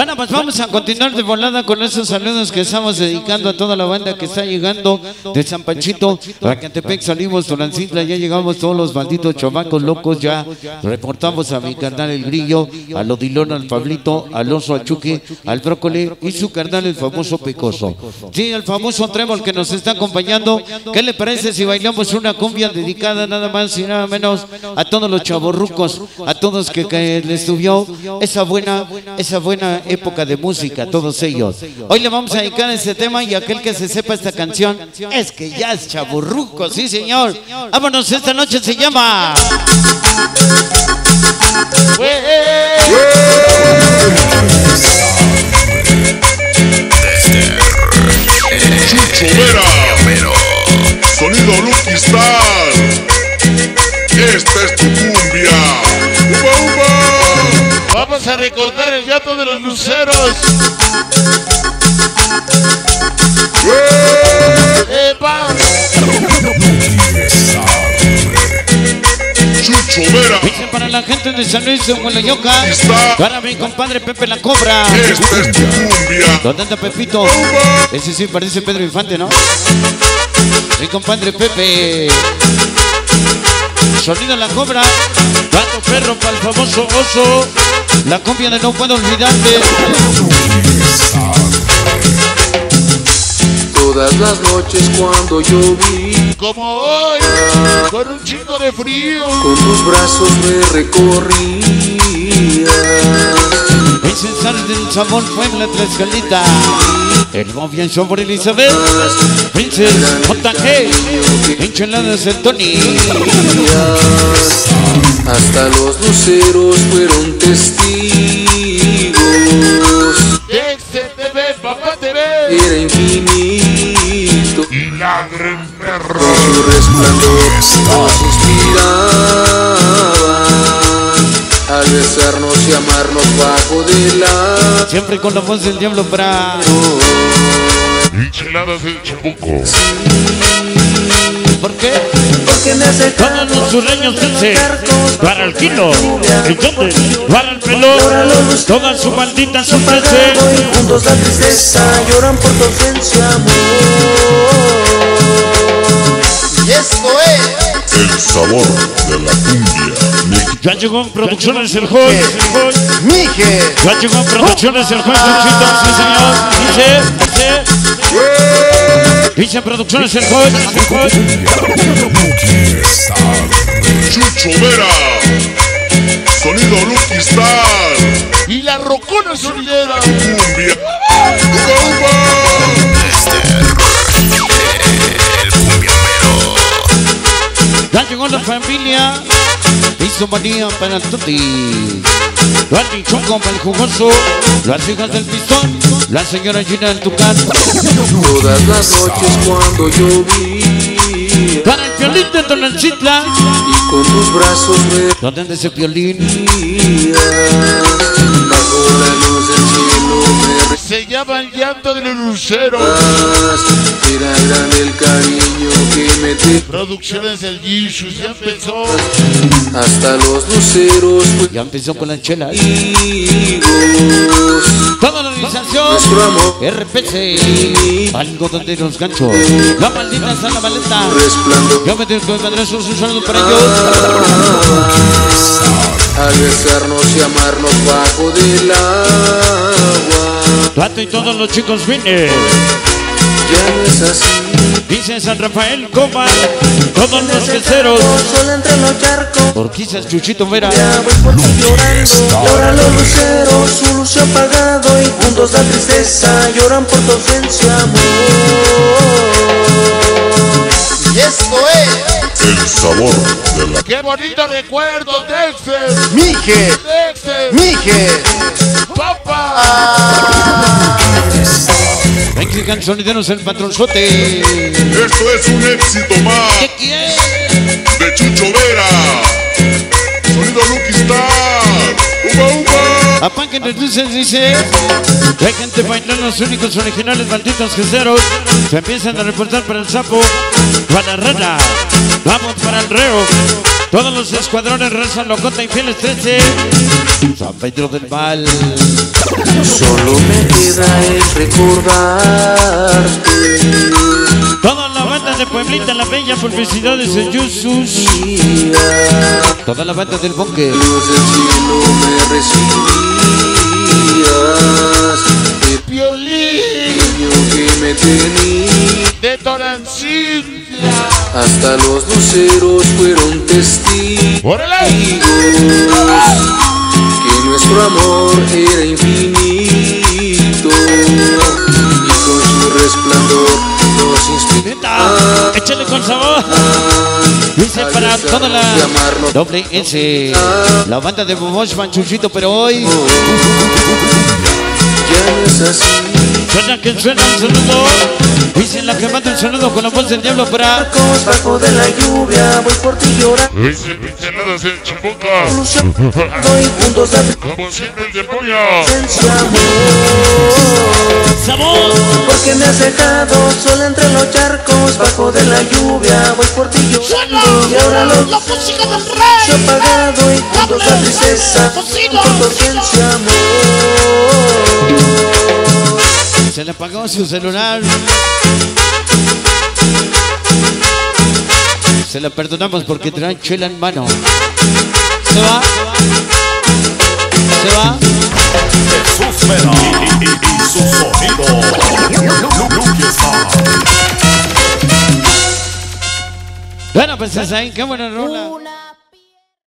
Bueno, pues vamos a continuar de volada con esos saludos que estamos dedicando a toda la banda que está llegando de San Panchito, Racantepec, salimos, Tolancintla, ya llegamos todos los malditos chavacos locos, ya reportamos a mi carnal El Grillo, a Lodilón, al Pablito, al Oso, al Chuque, al Brócoli y su carnal el famoso Pecoso. Sí, el famoso Trébol que nos está acompañando. ¿Qué le parece si bailamos una cumbia dedicada nada más y nada menos a todos los chavorrucos, a todos que, que les subió esa buena, esa buena época de música, todos ellos. Hoy le vamos a dedicar ese tema y aquel que se sepa esta canción es que ya es chaburruco, sí señor. Vámonos, esta noche se llama. Chucho Vera, sonido Lucky Vamos a recordar el gato de los luceros. ¡Epa! Chucho Vera, Dice para la gente de San Luis de Huelayoca, para mi compadre Pepe la Cobra. esta es tu cumbia. ¿Dónde anda Pepito? Ese sí parece Pedro Infante, ¿no? Mi compadre Pepe. Sonido la cobra. Gato perro para el famoso oso. La cumbia de no puedo olvidarte. Todas las noches cuando yo vi Como hoy, con un chico de frío. con tus brazos me recorrías. El César del sabor fue en la Tlaxcalita. El Movian por Elizabeth. Princess JG. Enchiladas el Tony. Hasta los luceros fueron testigos. TV, papá TV. Era infinito. Y ladren perro. Con su resplandor inspiraban. Al besarnos y amarnos bajo de la Siempre con la voz del diablo para. Enchiladas del Chabuco. ¿Por qué? Porque me hace Todos los sureños dulce. Para el kilo. ¿Y dónde? Para el pelo. Toda su maldita su frase. y juntos la tristeza lloran por tu ausencia, amor. Y esto es El sabor de la cumbia. Ya llegó en producciones el Hoy. Mije. Ya llegó en producciones el Hoy. Chuchito, sí señor. Dice, dice. Dice producciones el Hoy. Chucho Vera, sonido Lucky Star. Y la rocona sonidera. Ya llegó la familia. Hizo manía para el Tuti. Randy Choco para el jugoso. Las hijas del pistón. La señora Gina del Tucán. Todas las noches cuando yo vi Para el violín de Tonalcitla. y con tus brazos me ¿Dónde ese violín? Bajo la luz del cielo me Se llama el llanto de los luceros. Era grande el cariño que Producciones del Jesus ya empezó. hasta los luceros Ya empezó con las chelas. Toda la organización. Nuestro amor RPC. Algo donde los ganchos. La maldita sala maleta. resplandor Yo me tengo que madrazos un saludo para ellos. al besarnos y amarnos bajo del agua. Pato y todos los chicos vienen. Ya no es así. Dice San Rafael Coma. Todos los queseros. Solo entre los charcos. Por quizás Chuchito Vera. Ya voy por ti llorando. Lloran los luceros, su luz se ha apagado. Y juntos la tristeza lloran por tu ausencia, amor. Y esto es El sabor de la ¡Qué bonito recuerdo, Dexter! Mije. ¡Dexter! Mije. ¡Papá! Mexican Sonideros el patronzote. Esto es un éxito más ¿Qué quiere? de Chucho Vera. Sonido Lucky Star. Uba, uba. Apaguen las luces, dice. Déjense bailar los únicos originales malditos queseros. Se empiezan a reportar para el sapo. Para la rana. Vamos para el reo. Todos los escuadrones Raza Locota Infieles 13. San Pedro del Mal. Solo me queda recordarte Toda la banda de Pueblita, la bella publicidades de Yusus. Toda la banda del Bunker. Luz del cielo me recibías De Violín niño que me tenías de Torancilla. Hasta los luceros fueron testigos ¡Órale! que nuestro amor era infinito échale con sabor. Dice para toda la doble S, la banda de Momosh Manchuchito, pero hoy suena que suena un saludo. Dicen la que manda un saludo con la voz del diablo para bajo de la lluvia voy por ti llorando. Dice pinceladas en puntos de Como siempre presencia amor. Sabor. Porque me has dejado sola entre los charcos Bajo de la lluvia voy por ti llorando Y ahora lo La música del se ha rey. apagado y juntos la tristeza Por tu ausencia amor Se le apagó su celular. Se la perdonamos porque trae chela en mano. Se va. Se va. Jesús Mena y, y- y su sonido. Bueno, pues es ahí, qué buena rola.